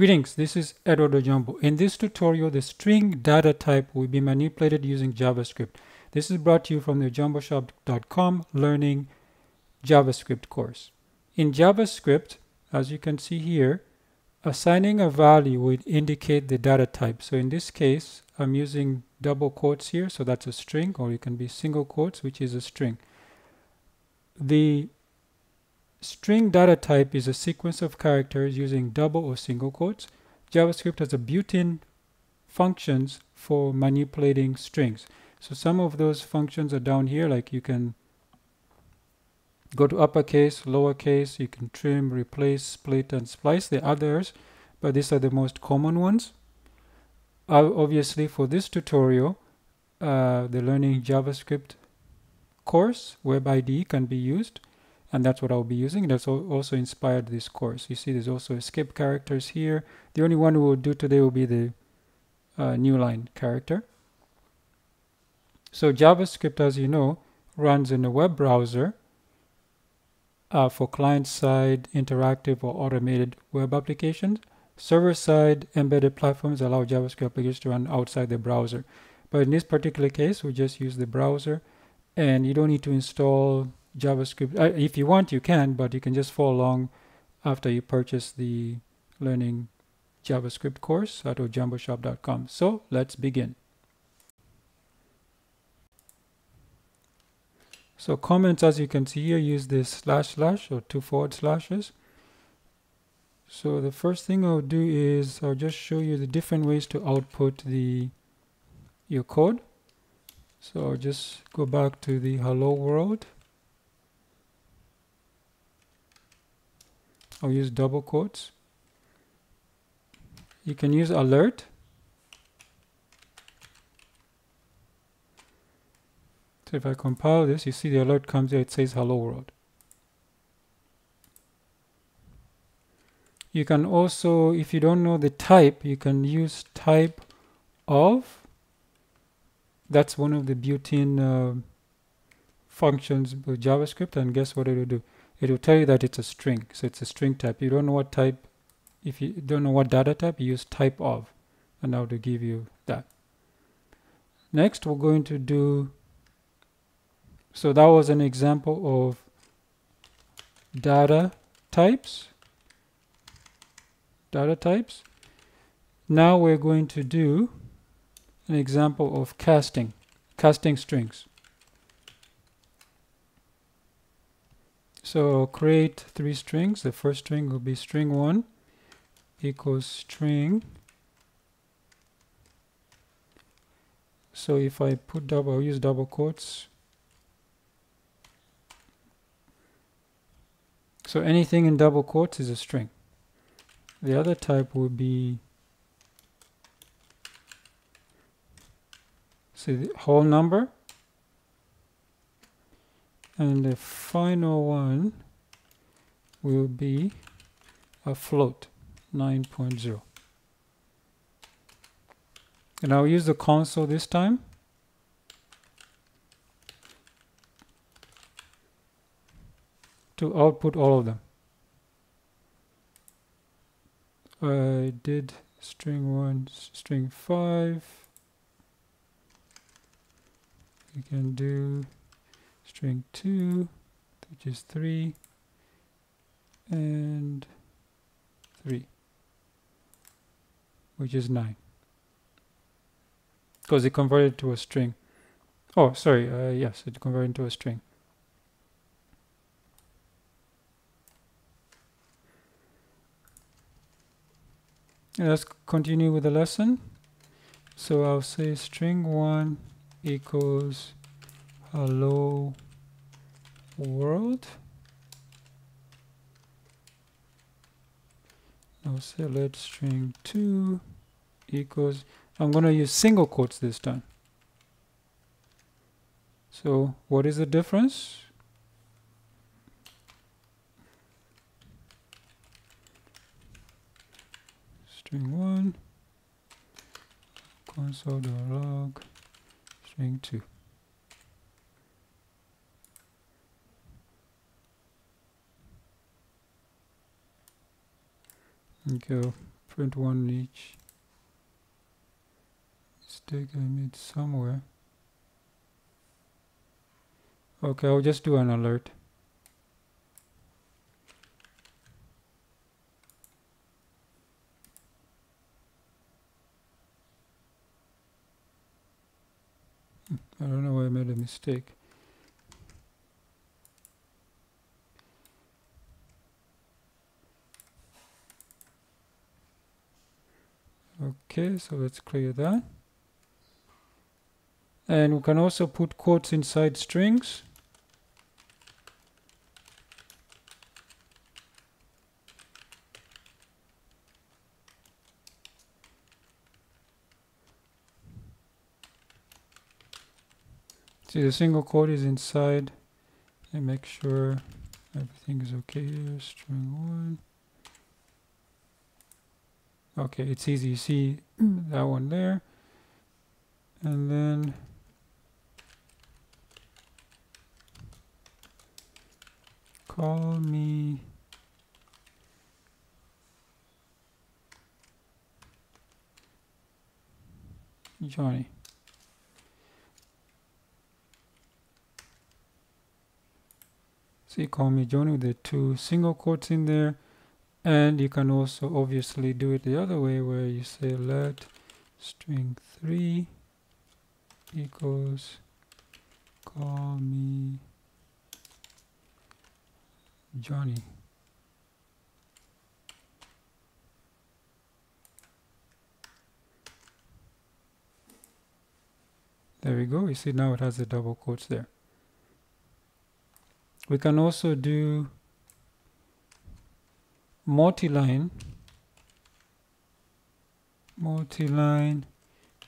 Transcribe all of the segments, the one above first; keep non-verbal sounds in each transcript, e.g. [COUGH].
Greetings, this is Edward Ojambo. In this tutorial, the string data type will be manipulated using JavaScript. This is brought to you from the ojamboshop.com learning JavaScript course. In JavaScript, as you can see here, assigning a value would indicate the data type. So in this case, I'm using double quotes here, so that's a string, or it can be single quotes, which is a string. The string data type is a sequence of characters using double or single quotes. JavaScript has a built-in functions for manipulating strings. So some of those functions are down here, like you can go to uppercase, lowercase, you can trim, replace, split, and splice. The others, but these are the most common ones. Obviously, for this tutorial, uh, the Learning JavaScript course, Web IDE can be used and that's what I'll be using. That's also inspired this course. You see there's also escape characters here. The only one we will do today will be the uh, new line character. So JavaScript, as you know, runs in a web browser uh, for client-side interactive or automated web applications. Server-side embedded platforms allow JavaScript applications to run outside the browser. But in this particular case, we just use the browser and you don't need to install JavaScript. Uh, if you want, you can, but you can just follow along after you purchase the learning JavaScript course at ojamboshop.com. So let's begin. So comments, as you can see here, use this slash slash or two forward slashes. So the first thing I'll do is I'll just show you the different ways to output the your code. So I'll just go back to the hello world. I'll use double quotes. You can use alert. So if I compile this, you see the alert comes here, it says hello world. You can also, if you don't know the type, you can use type of. That's one of the built-in uh, functions with JavaScript, and guess what it will do? It will tell you that it's a string. So it's a string type. You don't know what type, if you don't know what data type, you use type of, and now to give you that. Next, we're going to do, so that was an example of data types. Data types. Now we're going to do an example of casting, casting strings. So create three strings. The first string will be string one equals string. So if I put double, I'll use double quotes. So anything in double quotes is a string. The other type will be say the whole number and the final one will be a float 9.0 and I'll use the console this time. To output all of them. I did string 1 string 5 you can do string 2, which is 3, and 3, which is 9. Because it converted to a string. Oh, sorry, uh, yes, it converted to a string. Let's continue with the lesson. So I'll say string 1 equals hello world. Now select string 2 equals, I'm going to use single quotes this time. So what is the difference? String 1, console.log, string 2. Go print one each. Mistake I made somewhere. Okay I'll just do an alert. I don't know why I made a mistake okay so let's clear that. And we can also put quotes inside strings. See the single quote is inside. And make sure everything is okay here. String one okay it's easy. You see mm. that one there. And then call me Johnny. See call me Johnny with the two single quotes in there and you can also obviously do it the other way where you say let string 3 equals call me Johnny. There we go. You see now it has the double quotes there. We can also do multi-line multi-line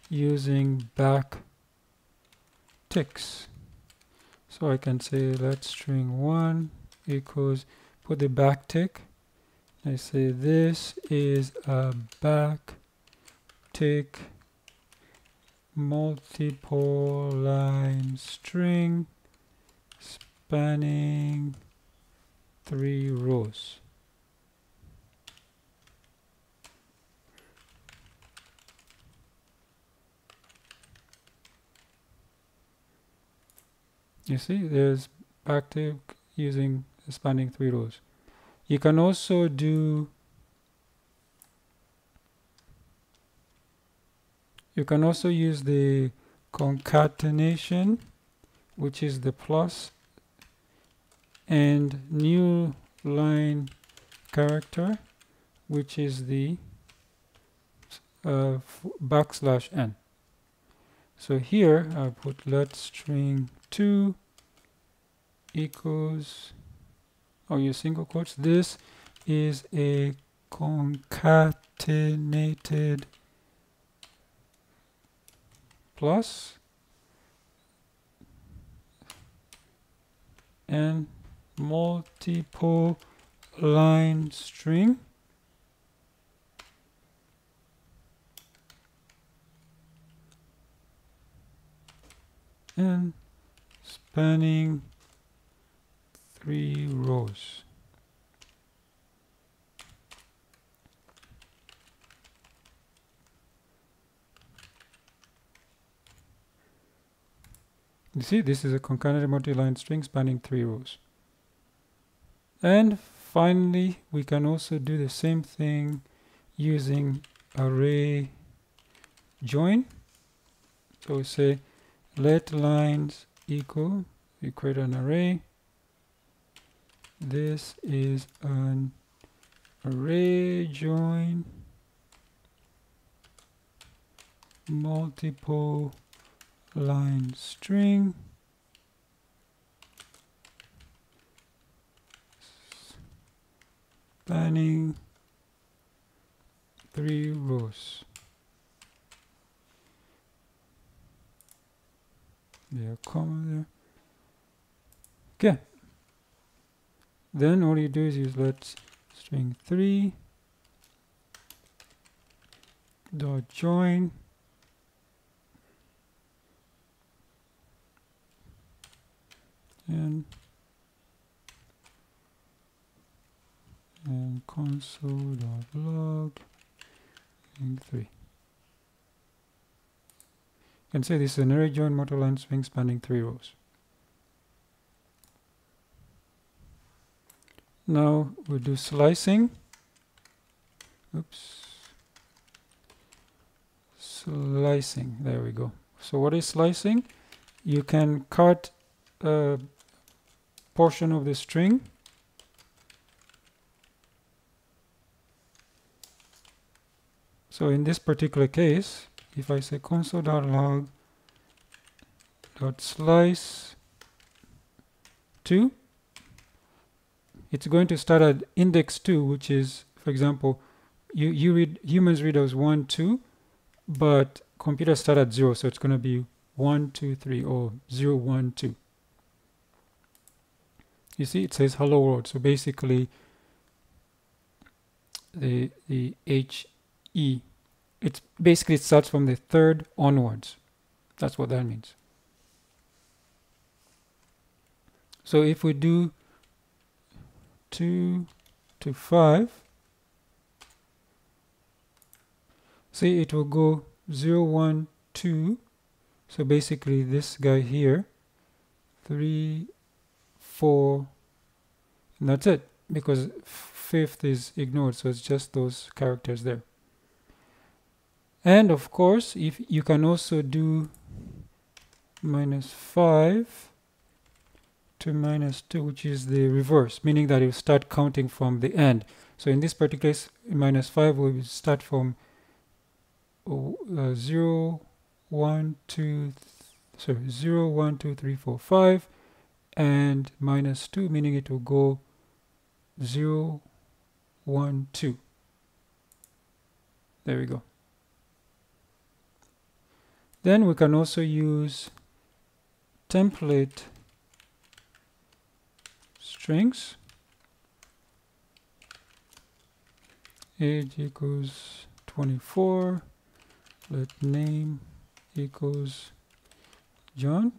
using back ticks. So I can say let string 1 equals put the back tick. I say this is a back tick multiple line string spanning three rows you see there's backtick using spanning three rows you can also do you can also use the concatenation which is the plus and new line character which is the uh, backslash n. So here I put let string 2 equals oh use single quotes. This is a concatenated plus and multiple line string. And spanning three rows. You see, this is a concatenated multi-line string spanning three rows. And finally, we can also do the same thing using array join. So we say let lines equal, we create an array. This is an array join multiple line string spanning three rows. There, comma there. Okay. Then all you do is use let string three dot join and and console.log string 3. You can say this is an array join multi-line string spanning three rows. Now we'll do slicing. Oops. Slicing, there we go. So what is slicing? You can cut a portion of the string So in this particular case, if I say console.log dot slice 2, it's going to start at index 2, which is, for example, you, you read humans read as 1, 2, but computers start at 0, so it's going to be 1, 2, 3, or 0, 1, 2. You see, it says hello world. So basically, the the H E. It's basically it starts from the third onwards. That's what that means. So if we do 2 to 5, see it will go 0, 1, 2. So basically this guy here, 3, 4, and that's it because fifth is ignored so it's just those characters there and of course if you can also do minus 5 to minus 2 which is the reverse meaning that you start counting from the end. So in this particular case minus 5 will start from uh, 0 1 2 sorry 0 1 2 3 4 5 and minus 2 meaning it will go 0 1 2 there we go then we can also use template strings. Age equals 24 let name equals John.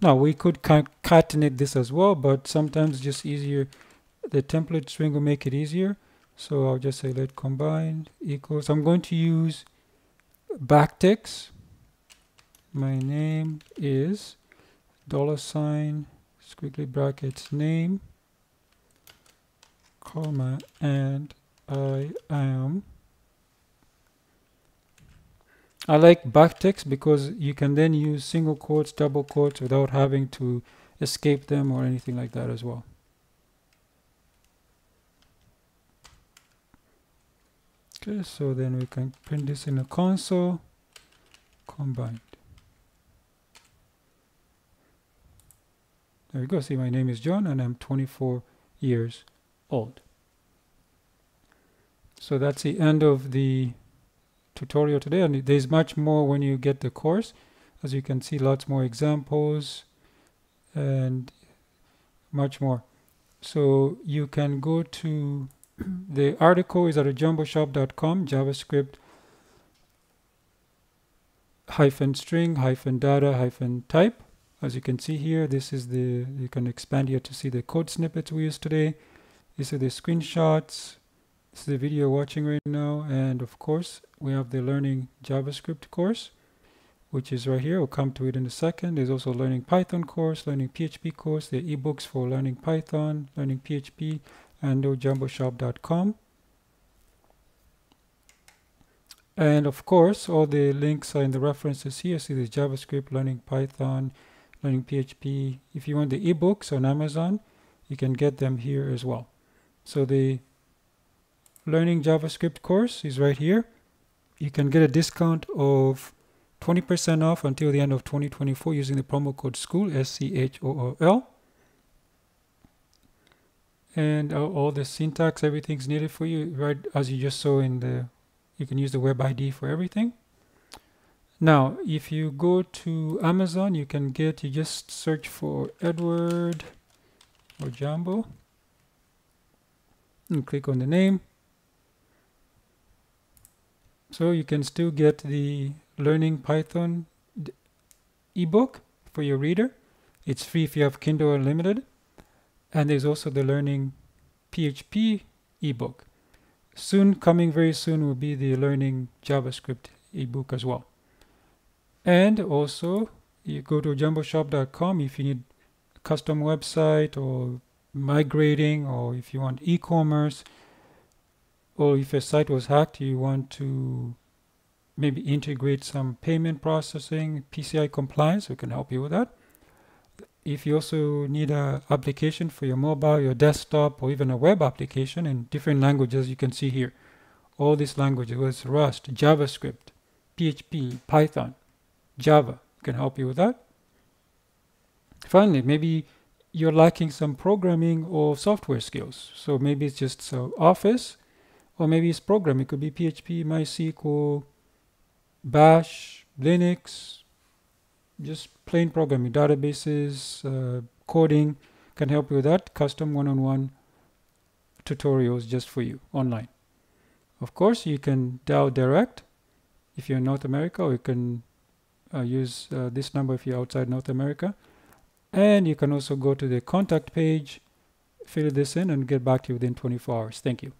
Now we could concatenate this as well but sometimes just easier the template string will make it easier. So I'll just say let combine equals I'm going to use backticks my name is dollar sign squiggly brackets name comma and I am. I like backticks because you can then use single quotes double quotes without having to escape them or anything like that as well. Okay so then we can print this in a console combined There we go. See, my name is John and I'm 24 years old. So that's the end of the tutorial today. And there's much more when you get the course. As you can see, lots more examples and much more. So you can go to [CLEARS THROAT] the article is at ojamboshop.com, JavaScript hyphen string hyphen data hyphen type as you can see here, this is the, you can expand here to see the code snippets we used today. These are the screenshots. This is the video watching right now. And of course, we have the learning JavaScript course, which is right here. We'll come to it in a second. There's also learning Python course, learning PHP course, the ebooks for learning Python, learning PHP, and ojamboshop.com. And of course, all the links are in the references here. See the JavaScript, learning Python, learning PHP. If you want the ebooks on Amazon, you can get them here as well. So the learning JavaScript course is right here. You can get a discount of 20% off until the end of 2024 using the promo code SCHOOL, S-C-H-O-O-L. And all the syntax, everything's needed for you, right as you just saw in the, you can use the web ID for everything. Now, if you go to Amazon, you can get, you just search for Edward Ojambo and click on the name. So you can still get the Learning Python ebook for your reader. It's free if you have Kindle Unlimited. And there's also the Learning PHP ebook. soon, coming very soon, will be the Learning JavaScript ebook as well. And also, you go to jumboshop.com if you need a custom website or migrating or if you want e-commerce or if a site was hacked, you want to maybe integrate some payment processing, PCI compliance, we can help you with that. If you also need an application for your mobile, your desktop, or even a web application in different languages, you can see here. All these languages, Rust, JavaScript, PHP, Python, Java, can help you with that. Finally, maybe you're lacking some programming or software skills. So maybe it's just so Office, or maybe it's programming. It could be PHP, MySQL, Bash, Linux, just plain programming, databases, uh, coding can help you with that. Custom one-on-one tutorials just for you online. Of course, you can dial direct if you're in North America, or you can uh, use uh, this number if you're outside North America. And you can also go to the contact page, fill this in, and get back to you within 24 hours. Thank you.